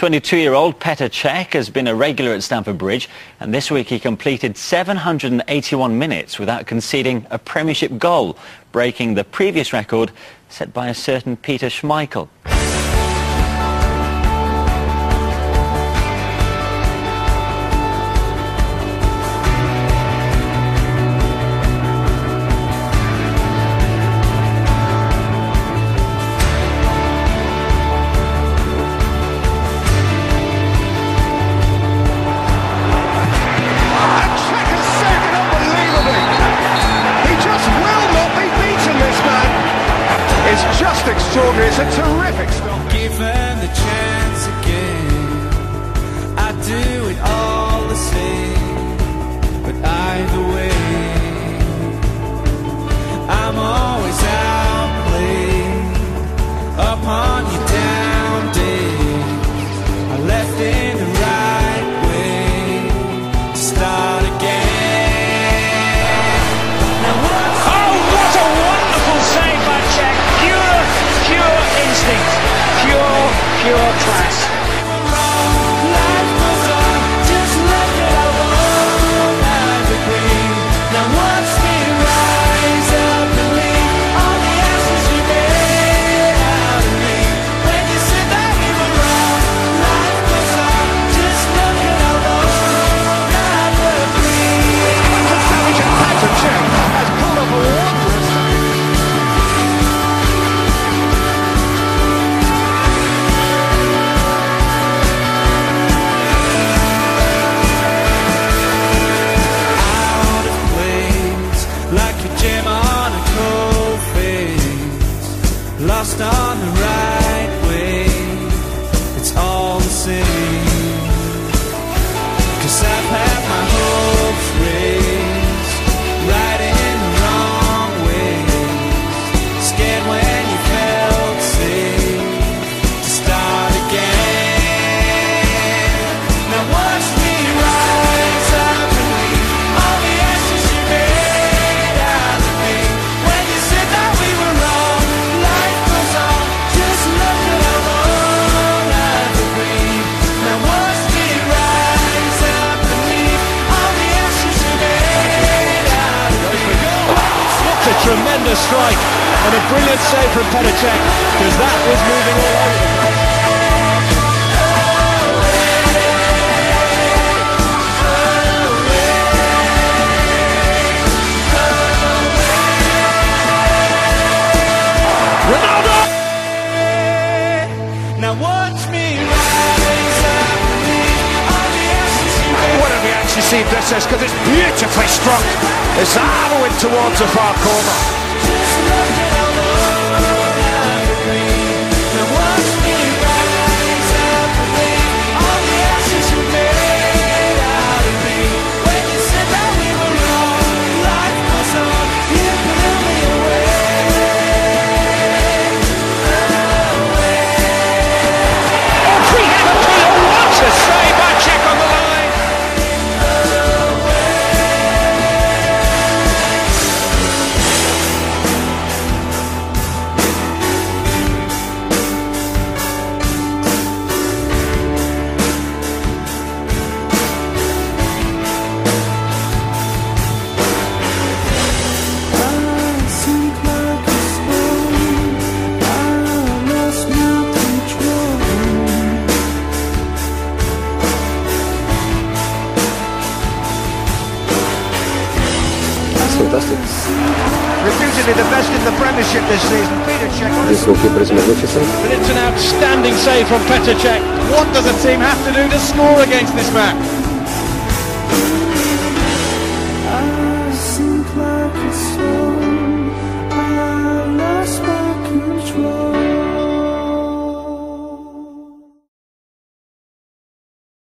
22-year-old Petr Cech has been a regular at Stamford Bridge, and this week he completed 781 minutes without conceding a Premiership goal, breaking the previous record set by a certain Peter Schmeichel. is just extraordinary. It's a terrific stop. Given the chance again, I do it all. Flash. Cause I've had a strike and a brilliant save from Petr Cech because that was moving all over. Ronaldo! Now watch me rise up What a this is, because it's beautifully struck. It's arrowing towards the far corner love. fantastic. Reputedly the best in the Premiership this season, Peter Cech. This goalkeeper is magnificent. But it's an outstanding save from Petr Cech. What does a team have to do to score against this man?